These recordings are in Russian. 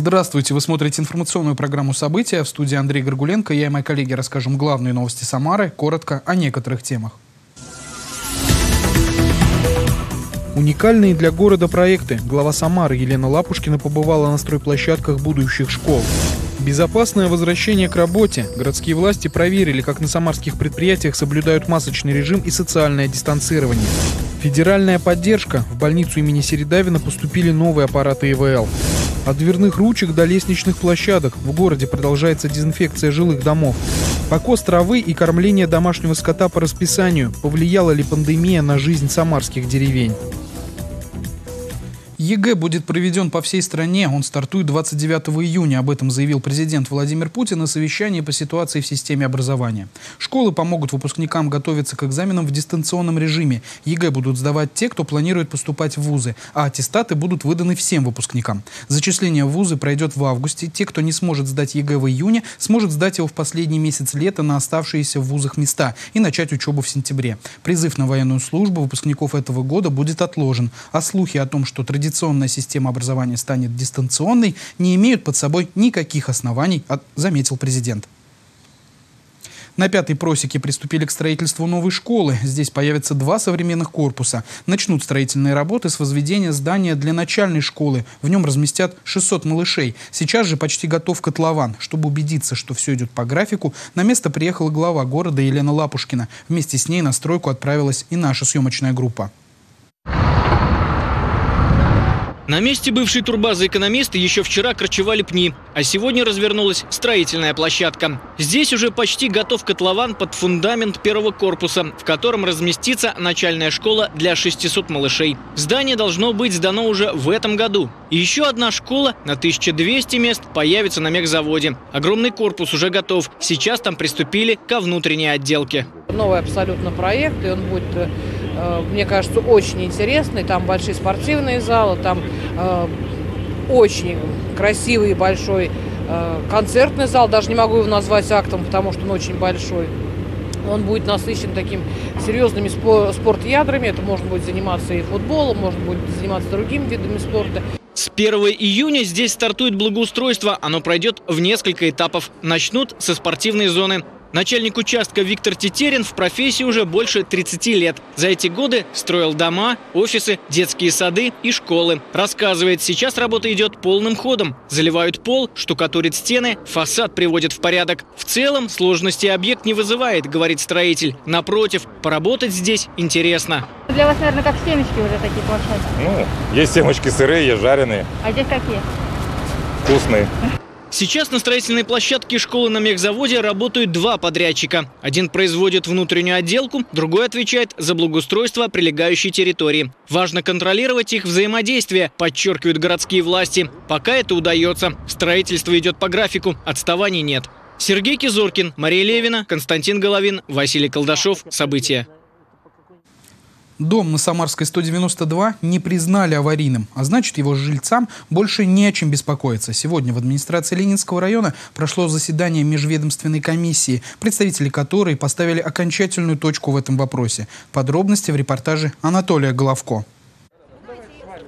Здравствуйте, вы смотрите информационную программу «События». В студии Андрей Горгуленко. Я и мои коллеги расскажем главные новости Самары, коротко о некоторых темах. Уникальные для города проекты. Глава Самары Елена Лапушкина побывала на стройплощадках будущих школ. Безопасное возвращение к работе. Городские власти проверили, как на самарских предприятиях соблюдают масочный режим и социальное дистанцирование. Федеральная поддержка. В больницу имени Середавина поступили новые аппараты ИВЛ. От дверных ручек до лестничных площадок в городе продолжается дезинфекция жилых домов. Покос травы и кормление домашнего скота по расписанию. Повлияла ли пандемия на жизнь самарских деревень? ЕГЭ будет проведен по всей стране. Он стартует 29 июня. Об этом заявил президент Владимир Путин на совещании по ситуации в системе образования. Школы помогут выпускникам готовиться к экзаменам в дистанционном режиме. ЕГЭ будут сдавать те, кто планирует поступать в вузы, а аттестаты будут выданы всем выпускникам. Зачисление в вузы пройдет в августе. Те, кто не сможет сдать ЕГЭ в июне, сможет сдать его в последний месяц лета на оставшиеся в вузах места и начать учебу в сентябре. Призыв на военную службу выпускников этого года будет отложен. А слухи о том, что традиционно традиционная система образования станет дистанционной, не имеют под собой никаких оснований, заметил президент. На пятой просеке приступили к строительству новой школы. Здесь появятся два современных корпуса. Начнут строительные работы с возведения здания для начальной школы. В нем разместят 600 малышей. Сейчас же почти готов котлован. Чтобы убедиться, что все идет по графику, на место приехала глава города Елена Лапушкина. Вместе с ней на стройку отправилась и наша съемочная группа. На месте бывшей турбазы экономисты еще вчера корчевали пни, а сегодня развернулась строительная площадка. Здесь уже почти готов котлован под фундамент первого корпуса, в котором разместится начальная школа для 600 малышей. Здание должно быть сдано уже в этом году. И еще одна школа на 1200 мест появится на мехзаводе. Огромный корпус уже готов. Сейчас там приступили ко внутренней отделке. Новый абсолютно проект, и он будет э, мне кажется, очень интересный. Там большие спортивные залы, там э, очень красивый большой э, концертный зал. Даже не могу его назвать актом, потому что он очень большой. Он будет насыщен таким серьезными спорт-ядрами. Это можно будет заниматься и футболом, можно будет заниматься другими видами спорта. С 1 июня здесь стартует благоустройство. Оно пройдет в несколько этапов. Начнут со спортивной зоны. Начальник участка Виктор Тетерин в профессии уже больше 30 лет. За эти годы строил дома, офисы, детские сады и школы. Рассказывает, сейчас работа идет полным ходом. Заливают пол, штукатурят стены, фасад приводят в порядок. В целом сложности объект не вызывает, говорит строитель. Напротив, поработать здесь интересно. Для вас, наверное, как семечки уже такие площадки. Ну, есть семечки сырые, есть жареные. А здесь какие? Вкусные. Сейчас на строительной площадке школы на мехзаводе работают два подрядчика. Один производит внутреннюю отделку, другой отвечает за благоустройство прилегающей территории. Важно контролировать их взаимодействие, подчеркивают городские власти. Пока это удается. Строительство идет по графику, отставаний нет. Сергей Кизоркин, Мария Левина, Константин Головин, Василий Колдашов. События. Дом на Самарской 192 не признали аварийным, а значит его жильцам больше не о чем беспокоиться. Сегодня в администрации Ленинского района прошло заседание межведомственной комиссии, представители которой поставили окончательную точку в этом вопросе. Подробности в репортаже Анатолия Головко.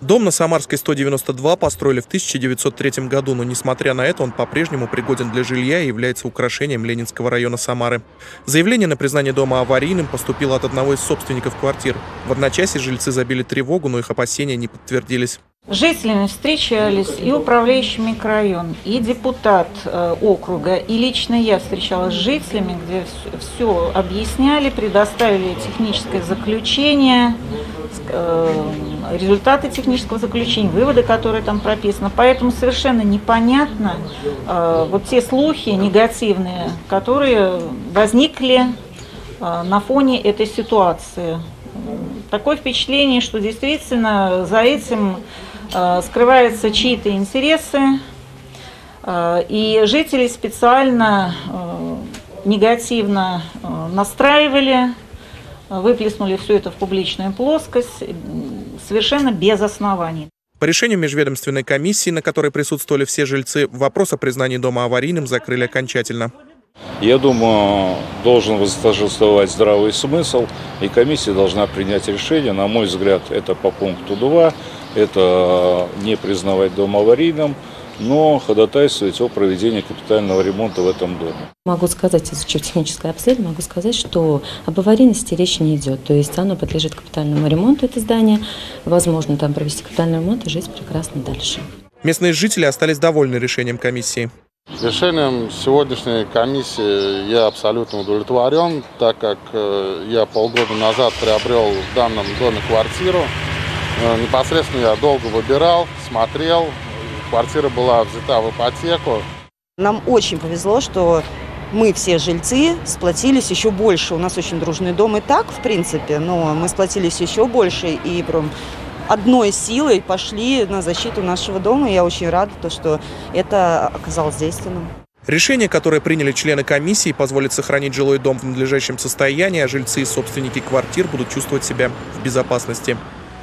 Дом на Самарской 192 построили в 1903 году, но несмотря на это он по-прежнему пригоден для жилья и является украшением Ленинского района Самары. Заявление на признание дома аварийным поступило от одного из собственников квартир. В одночасье жильцы забили тревогу, но их опасения не подтвердились. Жителями встречались и управляющий микрорайон, и депутат э, округа, и лично я встречалась с жителями, где все объясняли, предоставили техническое заключение, э, результаты технического заключения, выводы, которые там прописаны. Поэтому совершенно непонятно э, вот те слухи негативные, которые возникли на фоне этой ситуации. Такое впечатление, что действительно за этим скрываются чьи-то интересы, э, и жители специально э, негативно э, настраивали выплеснули все это в публичную плоскость совершенно без оснований. По решению межведомственной комиссии, на которой присутствовали все жильцы, вопрос о признании дома аварийным закрыли окончательно. Я думаю, должен восторжествовать здравый смысл, и комиссия должна принять решение. На мой взгляд, это по пункту 2, это не признавать дом аварийным, но ходатайствовать о проведении капитального ремонта в этом доме. Могу сказать, изучив техническое обследование, могу сказать, что об аварийности речи не идет. То есть оно подлежит капитальному ремонту, это здание. Возможно там провести капитальный ремонт и жить прекрасно дальше. Местные жители остались довольны решением комиссии. Решением сегодняшней комиссии я абсолютно удовлетворен, так как э, я полгода назад приобрел в данном доме квартиру. Э, непосредственно я долго выбирал, смотрел. Квартира была взята в ипотеку. Нам очень повезло, что мы все жильцы сплотились еще больше. У нас очень дружный дом и так, в принципе, но мы сплотились еще больше и прям одной силой пошли на защиту нашего дома. И я очень рада, то, что это оказалось действенным. Решение, которое приняли члены комиссии, позволит сохранить жилой дом в надлежащем состоянии, а жильцы и собственники квартир будут чувствовать себя в безопасности.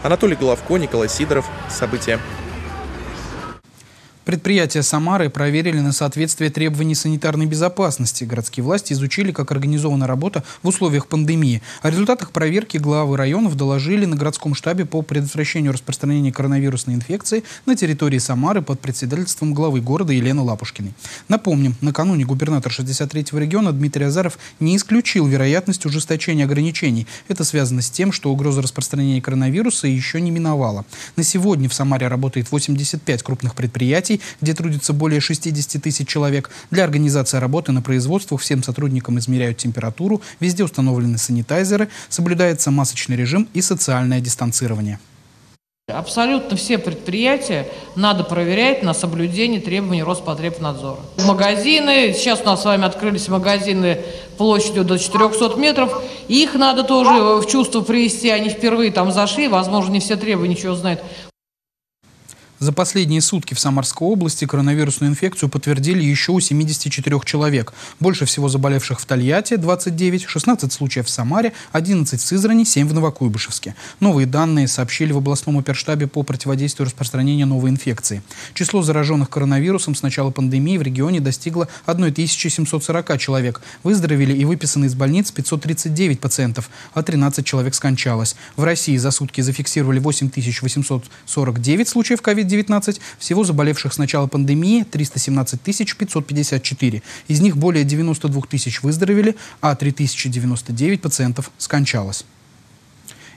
Анатолий Головко, Николай Сидоров. События. Предприятия Самары проверили на соответствие требований санитарной безопасности. Городские власти изучили, как организована работа в условиях пандемии. О результатах проверки главы районов доложили на городском штабе по предотвращению распространения коронавирусной инфекции на территории Самары под председательством главы города Елены Лапушкиной. Напомним, накануне губернатор 63-го региона Дмитрий Азаров не исключил вероятность ужесточения ограничений. Это связано с тем, что угроза распространения коронавируса еще не миновала. На сегодня в Самаре работает 85 крупных предприятий, где трудится более 60 тысяч человек. Для организации работы на производствах всем сотрудникам измеряют температуру, везде установлены санитайзеры, соблюдается масочный режим и социальное дистанцирование. Абсолютно все предприятия надо проверять на соблюдение требований Роспотребнадзора. Магазины, сейчас у нас с вами открылись магазины площадью до 400 метров, их надо тоже в чувство привести, они впервые там зашли, возможно, не все требования ничего знают. За последние сутки в Самарской области коронавирусную инфекцию подтвердили еще у 74 человек. Больше всего заболевших в Тольятти – 29, 16 случаев в Самаре, 11 в Сызрани, 7 в Новокуйбышевске. Новые данные сообщили в областном оперштабе по противодействию распространению новой инфекции. Число зараженных коронавирусом с начала пандемии в регионе достигло 1740 человек. Выздоровели и выписаны из больниц 539 пациентов, а 13 человек скончалось. В России за сутки зафиксировали 8849 случаев ковид 19 всего заболевших с начала пандемии 317 554. Из них более 92 тысяч выздоровели, а 3099 пациентов скончалось.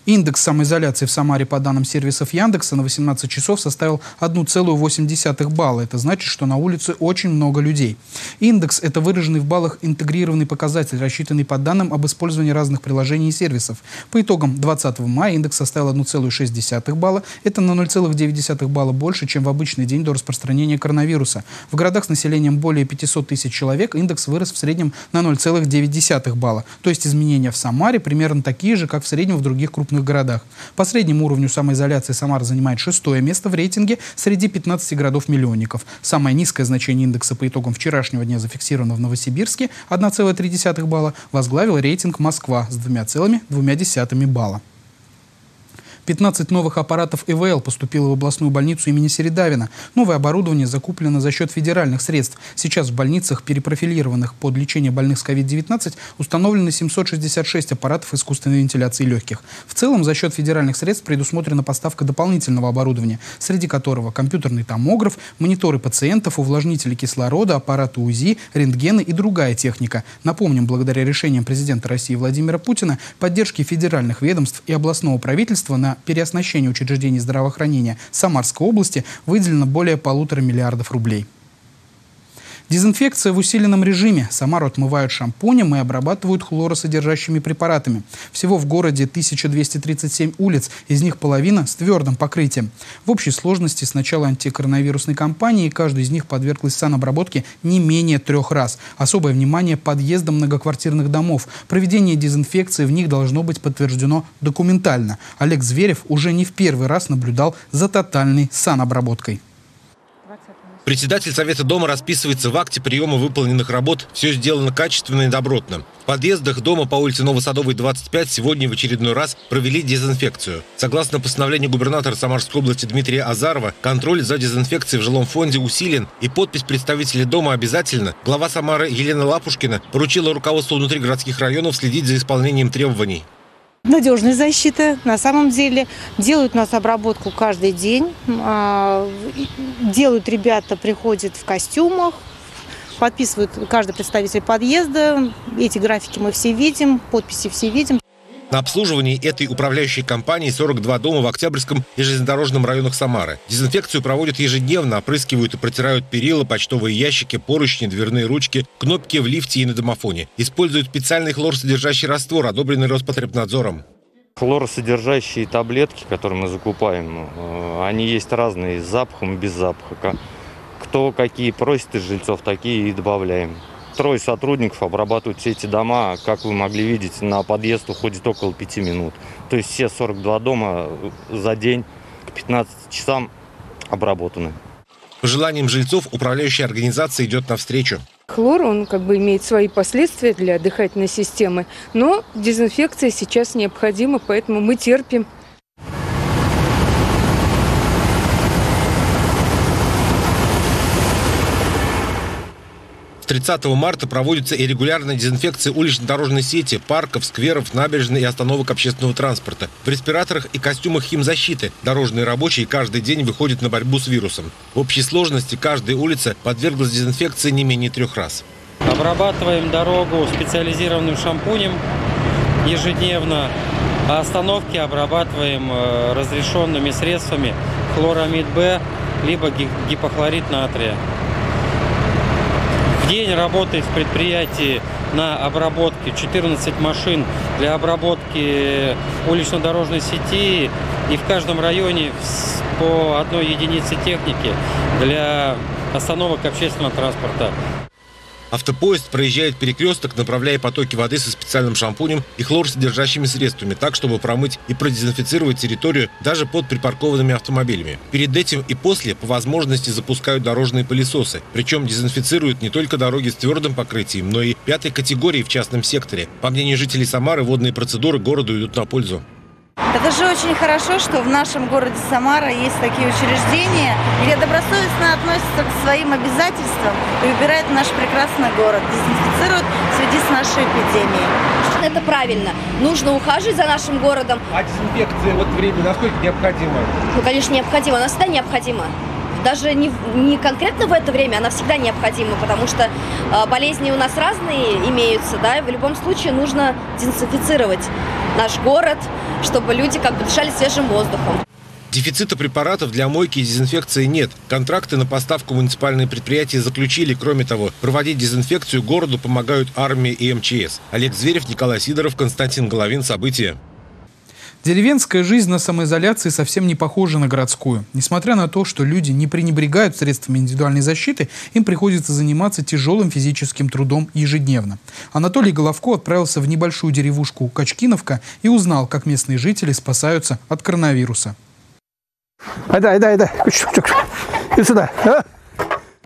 Индекс самоизоляции в Самаре по данным сервисов Яндекса на 18 часов составил 1,8 балла. Это значит, что на улице очень много людей. Индекс – это выраженный в баллах интегрированный показатель, рассчитанный по данным об использовании разных приложений и сервисов. По итогам 20 мая индекс составил 1,6 балла. Это на 0,9 балла больше, чем в обычный день до распространения коронавируса. В городах с населением более 500 тысяч человек индекс вырос в среднем на 0,9 балла. То есть изменения в Самаре примерно такие же, как в среднем в других крупных крупных городах. По среднему уровню самоизоляции Самара занимает шестое место в рейтинге среди 15 городов-миллионников. Самое низкое значение индекса по итогам вчерашнего дня зафиксировано в Новосибирске 1,3 балла, возглавил рейтинг Москва с 2,2 балла. 15 новых аппаратов ИВЛ поступило в областную больницу имени Середавина. Новое оборудование закуплено за счет федеральных средств. Сейчас в больницах, перепрофилированных под лечение больных с COVID-19, установлено 766 аппаратов искусственной вентиляции легких. В целом, за счет федеральных средств предусмотрена поставка дополнительного оборудования, среди которого компьютерный томограф, мониторы пациентов, увлажнители кислорода, аппараты УЗИ, рентгены и другая техника. Напомним, благодаря решениям президента России Владимира Путина, поддержки федеральных ведомств и областного правительства на переоснащение учреждений здравоохранения Самарской области выделено более полутора миллиардов рублей. Дезинфекция в усиленном режиме. Самару отмывают шампунем и обрабатывают хлоросодержащими препаратами. Всего в городе 1237 улиц, из них половина с твердым покрытием. В общей сложности с начала антикоронавирусной кампании каждый из них подверглась санобработке не менее трех раз. Особое внимание подъездам многоквартирных домов. Проведение дезинфекции в них должно быть подтверждено документально. Олег Зверев уже не в первый раз наблюдал за тотальной санобработкой. Председатель Совета дома расписывается в акте приема выполненных работ. Все сделано качественно и добротно. В подъездах дома по улице Новосадовой, 25 сегодня в очередной раз провели дезинфекцию. Согласно постановлению губернатора Самарской области Дмитрия Азарова, контроль за дезинфекцией в жилом фонде усилен и подпись представителей дома обязательно. Глава Самары Елена Лапушкина поручила руководству внутригородских районов следить за исполнением требований. Надежная защита на самом деле. Делают у нас обработку каждый день. А, делают ребята, приходят в костюмах, подписывают каждый представитель подъезда. Эти графики мы все видим, подписи все видим. На обслуживании этой управляющей компании 42 дома в Октябрьском и железнодорожном районах Самары. Дезинфекцию проводят ежедневно, опрыскивают и протирают перила, почтовые ящики, поручни, дверные ручки, кнопки в лифте и на домофоне. Используют специальный хлорсодержащий раствор, одобренный Роспотребнадзором. Хлоросодержащие таблетки, которые мы закупаем, э, они есть разные, с запахом и без запаха. Кто какие просит из жильцов, такие и добавляем. Трое сотрудников обрабатывают все эти дома. Как вы могли видеть, на подъезд уходит около пяти минут. То есть все 42 дома за день к 15 часам обработаны. По желаниям жильцов управляющая организация идет навстречу. Хлор, он как бы имеет свои последствия для дыхательной системы, но дезинфекция сейчас необходима, поэтому мы терпим. 30 марта проводится и регулярная дезинфекция улично-дорожной сети, парков, скверов, набережной и остановок общественного транспорта. В респираторах и костюмах химзащиты дорожные рабочие каждый день выходят на борьбу с вирусом. В общей сложности каждая улица подверглась дезинфекции не менее трех раз. Обрабатываем дорогу специализированным шампунем ежедневно, а остановки обрабатываем э, разрешенными средствами хлорамид Б либо гипохлорид натрия день работает в предприятии на обработке 14 машин для обработки улично-дорожной сети и в каждом районе по одной единице техники для остановок общественного транспорта. Автопоезд проезжает перекресток, направляя потоки воды со специальным шампунем и хлорсодержащими средствами, так, чтобы промыть и продезинфицировать территорию даже под припаркованными автомобилями. Перед этим и после по возможности запускают дорожные пылесосы. Причем дезинфицируют не только дороги с твердым покрытием, но и пятой категории в частном секторе. По мнению жителей Самары, водные процедуры городу идут на пользу. Это же очень хорошо, что в нашем городе Самара есть такие учреждения, где добросовестно относятся своим обязательствам и убирают наш прекрасный город, дезинфицируют в связи с нашей эпидемией. Это правильно. Нужно ухаживать за нашим городом. А дезинфекция вот время насколько необходима? Ну, конечно, необходима. Она всегда необходима даже не, не конкретно в это время, она всегда необходима, потому что э, болезни у нас разные имеются, да, и в любом случае нужно дезинфицировать наш город, чтобы люди как бы дышали свежим воздухом. Дефицита препаратов для мойки и дезинфекции нет. Контракты на поставку муниципальные предприятия заключили. Кроме того, проводить дезинфекцию городу помогают армия и МЧС. Олег Зверев, Николай Сидоров, Константин Головин. События. Деревенская жизнь на самоизоляции совсем не похожа на городскую. Несмотря на то, что люди не пренебрегают средствами индивидуальной защиты, им приходится заниматься тяжелым физическим трудом ежедневно. Анатолий Головко отправился в небольшую деревушку Качкиновка и узнал, как местные жители спасаются от коронавируса. Айда, айда, айда, иди сюда. А?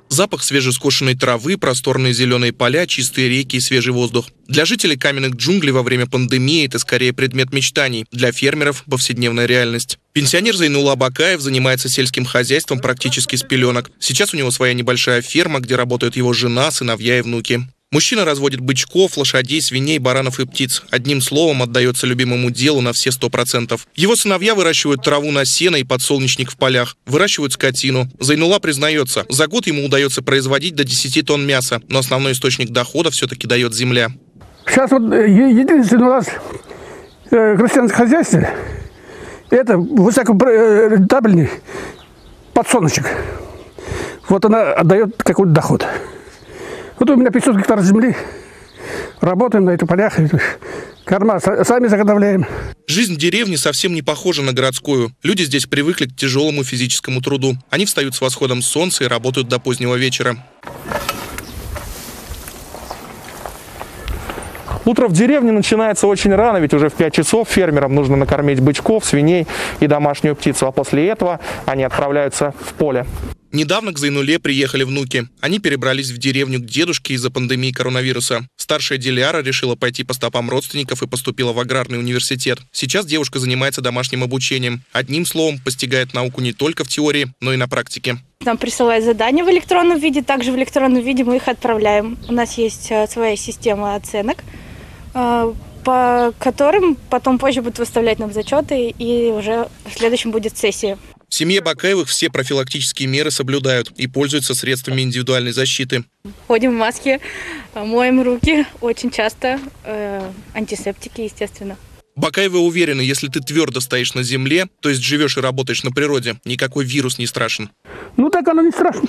Запах свежескошенной травы, просторные зеленые поля, чистые реки и свежий воздух. Для жителей каменных джунглей во время пандемии это скорее предмет мечтаний, для фермеров – повседневная реальность. Пенсионер Зайнула Абакаев занимается сельским хозяйством практически с пеленок. Сейчас у него своя небольшая ферма, где работают его жена, сыновья и внуки. Мужчина разводит бычков, лошадей, свиней, баранов и птиц. Одним словом, отдается любимому делу на все сто процентов. Его сыновья выращивают траву на сено и подсолнечник в полях. Выращивают скотину. Зайнула признается, за год ему удается производить до 10 тонн мяса, но основной источник дохода все-таки дает земля. Сейчас вот э, единственное у нас э, крестьянское хозяйство – это высокотабельный э, подсолнечник. Вот она отдает какой-то доход. Вот у меня 500 гектаров земли. Работаем на этих полях. Корма сами заготовляем. Жизнь в деревне совсем не похожа на городскую. Люди здесь привыкли к тяжелому физическому труду. Они встают с восходом солнца и работают до позднего вечера. Утро в деревне начинается очень рано, ведь уже в 5 часов фермерам нужно накормить бычков, свиней и домашнюю птицу, а после этого они отправляются в поле. Недавно к Зайнуле приехали внуки. Они перебрались в деревню к дедушке из-за пандемии коронавируса. Старшая Диляра решила пойти по стопам родственников и поступила в аграрный университет. Сейчас девушка занимается домашним обучением. Одним словом, постигает науку не только в теории, но и на практике. Нам присылают задания в электронном виде, также в электронном виде мы их отправляем. У нас есть э, своя система оценок. Э, по которым потом позже будут выставлять нам зачеты, и уже в следующем будет сессия. В семье Бакаевых все профилактические меры соблюдают и пользуются средствами индивидуальной защиты. Ходим в маске, моем руки очень часто, э, антисептики, естественно. Бакаевы уверены, если ты твердо стоишь на земле, то есть живешь и работаешь на природе, никакой вирус не страшен. Ну так оно не страшно.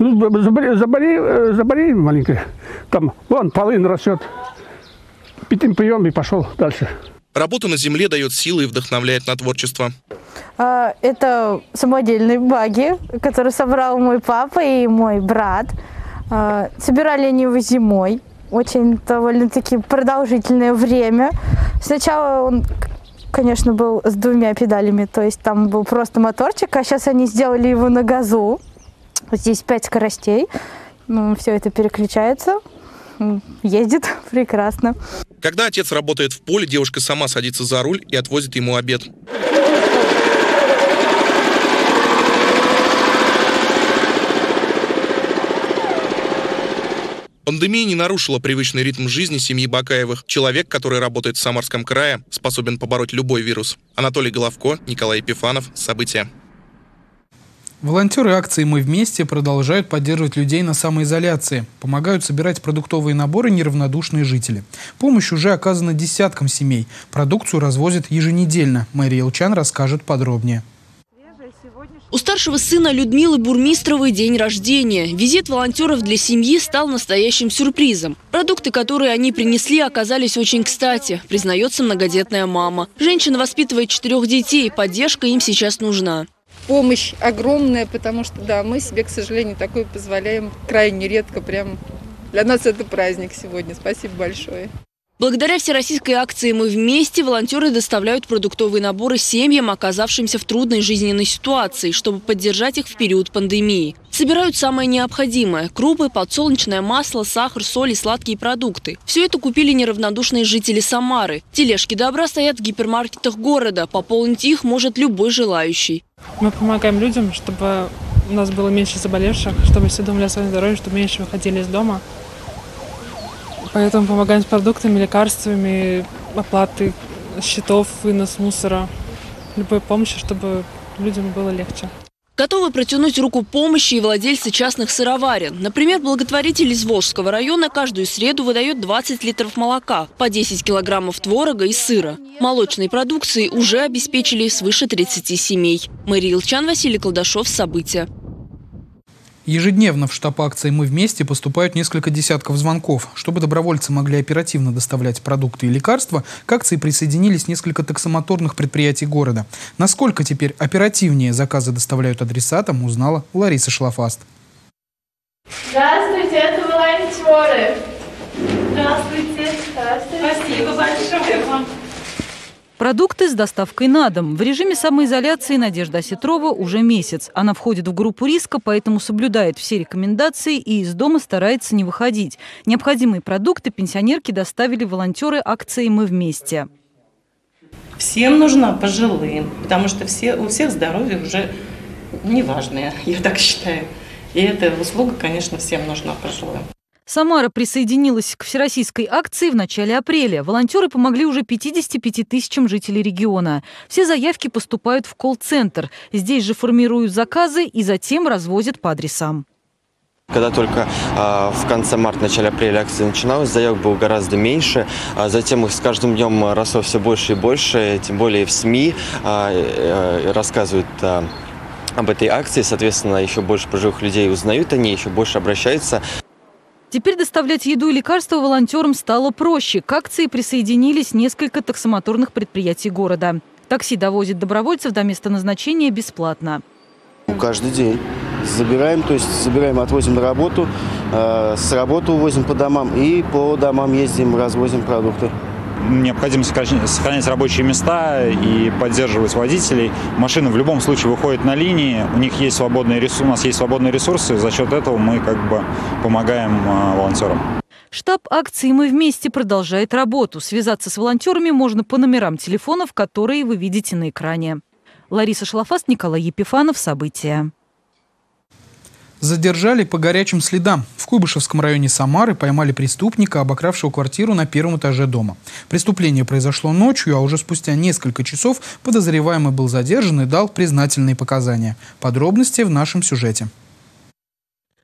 Ну, заболеем, заболеем, заболеем маленько. Там, вон, полын растет. Пятым пьем и пошел дальше. Работа на земле дает силы и вдохновляет на творчество. А, это самодельные баги, которые собрал мой папа и мой брат. А, собирали они его зимой. Очень довольно-таки продолжительное время. Сначала он, конечно, был с двумя педалями, то есть там был просто моторчик, а сейчас они сделали его на газу. Здесь пять скоростей. Ну, все это переключается, ездит прекрасно. Когда отец работает в поле, девушка сама садится за руль и отвозит ему обед. Пандемия не нарушила привычный ритм жизни семьи Бакаевых. Человек, который работает в Самарском крае, способен побороть любой вирус. Анатолий Головко, Николай Епифанов. События. Волонтеры акции «Мы вместе» продолжают поддерживать людей на самоизоляции. Помогают собирать продуктовые наборы неравнодушные жители. Помощь уже оказана десяткам семей. Продукцию развозят еженедельно. Мэрия Илчан расскажет подробнее. У старшего сына Людмилы Бурмистровой день рождения. Визит волонтеров для семьи стал настоящим сюрпризом. Продукты, которые они принесли, оказались очень кстати, признается многодетная мама. Женщина воспитывает четырех детей, поддержка им сейчас нужна помощь огромная, потому что, да, мы себе, к сожалению, такое позволяем крайне редко. Прям для нас это праздник сегодня. Спасибо большое. Благодаря всероссийской акции «Мы вместе» волонтеры доставляют продуктовые наборы семьям, оказавшимся в трудной жизненной ситуации, чтобы поддержать их в период пандемии. Собирают самое необходимое – крупы, подсолнечное масло, сахар, соль и сладкие продукты. Все это купили неравнодушные жители Самары. Тележки добра стоят в гипермаркетах города. Пополнить их может любой желающий. Мы помогаем людям, чтобы у нас было меньше заболевших, чтобы все думали о своем здоровье, чтобы меньше выходили из дома. Поэтому помогаем с продуктами, лекарствами, оплатой счетов, вынос мусора, любой помощи, чтобы людям было легче. Готовы протянуть руку помощи и владельцы частных сыроварен. Например, благотворитель из Волжского района каждую среду выдает 20 литров молока, по 10 килограммов творога и сыра. Молочной продукцией уже обеспечили свыше 30 семей. Мария Илчан, Василий Колдашов. События. Ежедневно в штаб акции «Мы вместе» поступают несколько десятков звонков. Чтобы добровольцы могли оперативно доставлять продукты и лекарства, к акции присоединились несколько таксомоторных предприятий города. Насколько теперь оперативнее заказы доставляют адресатам, узнала Лариса Шлафаст. Здравствуйте, это волонтеры. Здравствуйте. Здравствуйте. Спасибо большое вам. Продукты с доставкой на дом. В режиме самоизоляции Надежда Осетрова уже месяц. Она входит в группу риска, поэтому соблюдает все рекомендации и из дома старается не выходить. Необходимые продукты пенсионерки доставили волонтеры акции «Мы вместе». Всем нужна пожилым, потому что все, у всех здоровье уже неважное, я так считаю. И эта услуга, конечно, всем нужна пожилым. Самара присоединилась к всероссийской акции в начале апреля. Волонтеры помогли уже 55 тысячам жителей региона. Все заявки поступают в колл-центр. Здесь же формируют заказы и затем развозят по адресам. Когда только э, в конце марта, начале апреля акция начиналась, заявок было гораздо меньше. А затем их с каждым днем росло все больше и больше. Тем более в СМИ э, э, рассказывают э, об этой акции. Соответственно, еще больше пожилых людей узнают о ней, еще больше обращаются. Теперь доставлять еду и лекарства волонтерам стало проще. К акции присоединились несколько таксомоторных предприятий города. Такси довозит добровольцев до места назначения бесплатно. Каждый день забираем, то есть забираем, отвозим на работу, э, с работы увозим по домам и по домам ездим, развозим продукты необходимо сохранять рабочие места и поддерживать водителей. Машины в любом случае выходят на линии, у них есть свободные ресурсы, у нас есть свободные ресурсы, за счет этого мы как бы помогаем а, волонтерам. Штаб акции «Мы вместе» продолжает работу. Связаться с волонтерами можно по номерам телефонов, которые вы видите на экране. Лариса Шлафаст, Николай Епифанов. События. Задержали по горячим следам. В Куйбышевском районе Самары поймали преступника, обокравшего квартиру на первом этаже дома. Преступление произошло ночью, а уже спустя несколько часов подозреваемый был задержан и дал признательные показания. Подробности в нашем сюжете.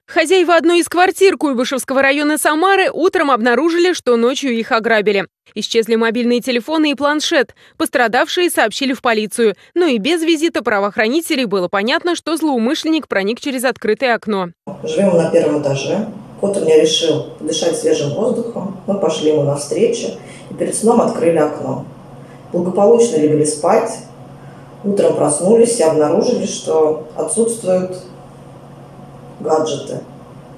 Хозяева одной из квартир Куйбышевского района Самары утром обнаружили, что ночью их ограбили. Исчезли мобильные телефоны и планшет. Пострадавшие сообщили в полицию. Но и без визита правоохранителей было понятно, что злоумышленник проник через открытое окно. Живем на первом этаже. Кот у меня решил дышать свежим воздухом. Мы пошли ему навстречу и перед сном открыли окно. Благополучно легли спать. Утром проснулись и обнаружили, что отсутствуют гаджеты,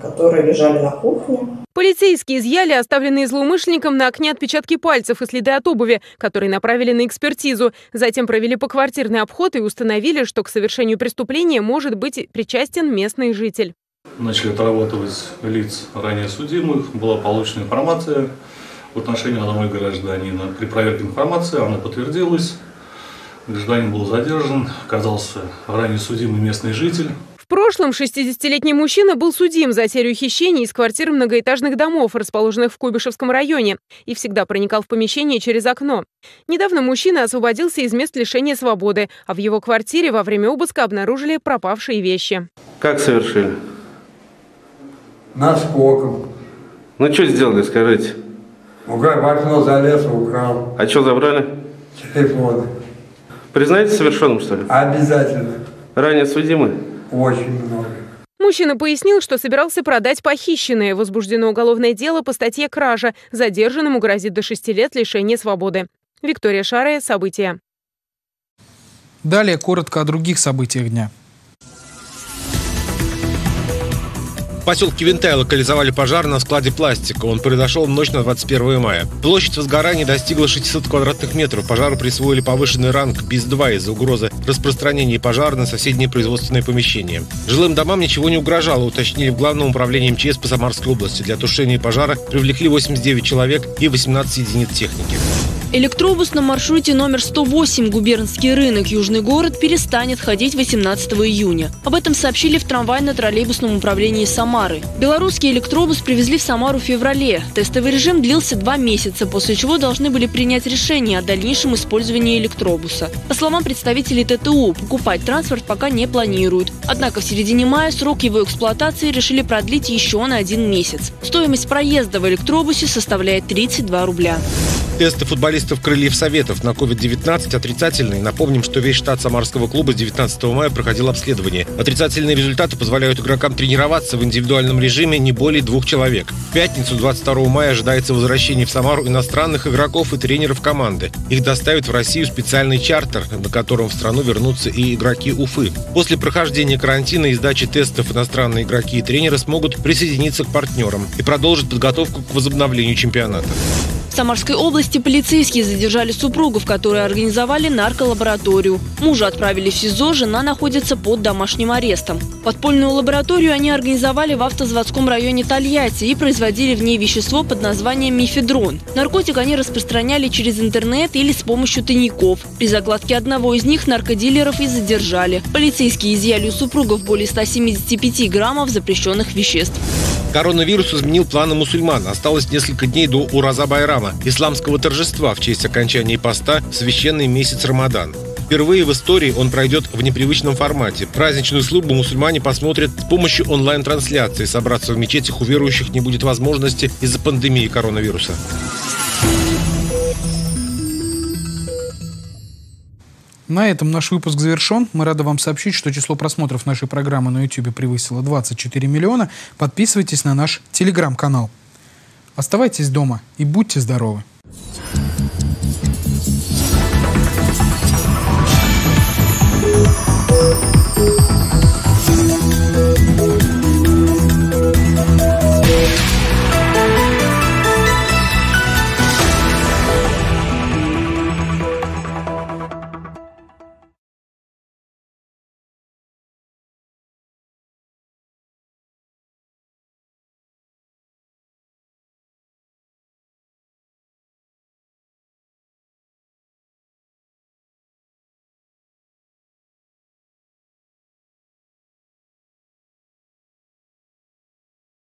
которые лежали на кухне. Полицейские изъяли оставленные злоумышленником на окне отпечатки пальцев и следы от обуви, которые направили на экспертизу. Затем провели поквартирный обход и установили, что к совершению преступления может быть причастен местный житель. Начали отрабатывать лиц ранее судимых. Была получена информация в отношении одного гражданина. При проверке информации она подтвердилась. Гражданин был задержан, оказался ранее судимый местный житель. В прошлом 60-летний мужчина был судим за серию хищений из квартир многоэтажных домов, расположенных в Куйбышевском районе, и всегда проникал в помещение через окно. Недавно мужчина освободился из мест лишения свободы, а в его квартире во время обыска обнаружили пропавшие вещи. Как совершили? Наскоком. Ну, что сделали, скажите? В окно залез, украл. А что забрали? Телефон. Признаете совершенным, что ли? Обязательно. Ранее судимый? Очень много. Мужчина пояснил, что собирался продать похищенное. Возбуждено уголовное дело по статье «Кража». Задержанному грозит до 6 лет лишения свободы. Виктория Шарая. События. Далее коротко о других событиях дня. В поселке Винтай локализовали пожар на складе пластика. Он произошел в ночь на 21 мая. Площадь возгорания достигла 600 квадратных метров. Пожару присвоили повышенный ранг БИС-2 из-за угрозы распространения пожара на соседние производственные помещения. Жилым домам ничего не угрожало, уточнили в Главном управлении МЧС по Самарской области. Для тушения пожара привлекли 89 человек и 18 единиц техники. Электробус на маршруте номер 108 «Губернский рынок. Южный город» перестанет ходить 18 июня. Об этом сообщили в трамвайно-троллейбусном управлении Самары. Белорусский электробус привезли в Самару в феврале. Тестовый режим длился два месяца, после чего должны были принять решение о дальнейшем использовании электробуса. По словам представителей ТТУ, покупать транспорт пока не планируют. Однако в середине мая срок его эксплуатации решили продлить еще на один месяц. Стоимость проезда в электробусе составляет 32 рубля. Тесты футболистов Крыльев Советов на COVID-19 отрицательные. Напомним, что весь штат Самарского клуба с 19 мая проходил обследование. Отрицательные результаты позволяют игрокам тренироваться в индивидуальном режиме не более двух человек. В пятницу 22 мая ожидается возвращение в Самару иностранных игроков и тренеров команды. Их доставят в Россию специальный чартер, на котором в страну вернутся и игроки Уфы. После прохождения карантина и сдачи тестов иностранные игроки и тренеры смогут присоединиться к партнерам и продолжить подготовку к возобновлению чемпионата. В Самарской области полицейские задержали супругов, которые организовали нарколабораторию. Мужа отправили в СИЗО, жена находится под домашним арестом. Подпольную лабораторию они организовали в автозаводском районе Тольятти и производили в ней вещество под названием мифедрон. Наркотик они распространяли через интернет или с помощью тайников. При закладке одного из них наркодилеров и задержали. Полицейские изъяли у супругов более 175 граммов запрещенных веществ. Коронавирус изменил планы мусульман. Осталось несколько дней до Ураза Байрама, исламского торжества в честь окончания поста в священный месяц Рамадан. Впервые в истории он пройдет в непривычном формате. Праздничную службу мусульмане посмотрят с помощью онлайн-трансляции. Собраться в мечетях у верующих не будет возможности из-за пандемии коронавируса. На этом наш выпуск завершен. Мы рады вам сообщить, что число просмотров нашей программы на YouTube превысило 24 миллиона. Подписывайтесь на наш телеграм-канал. Оставайтесь дома и будьте здоровы!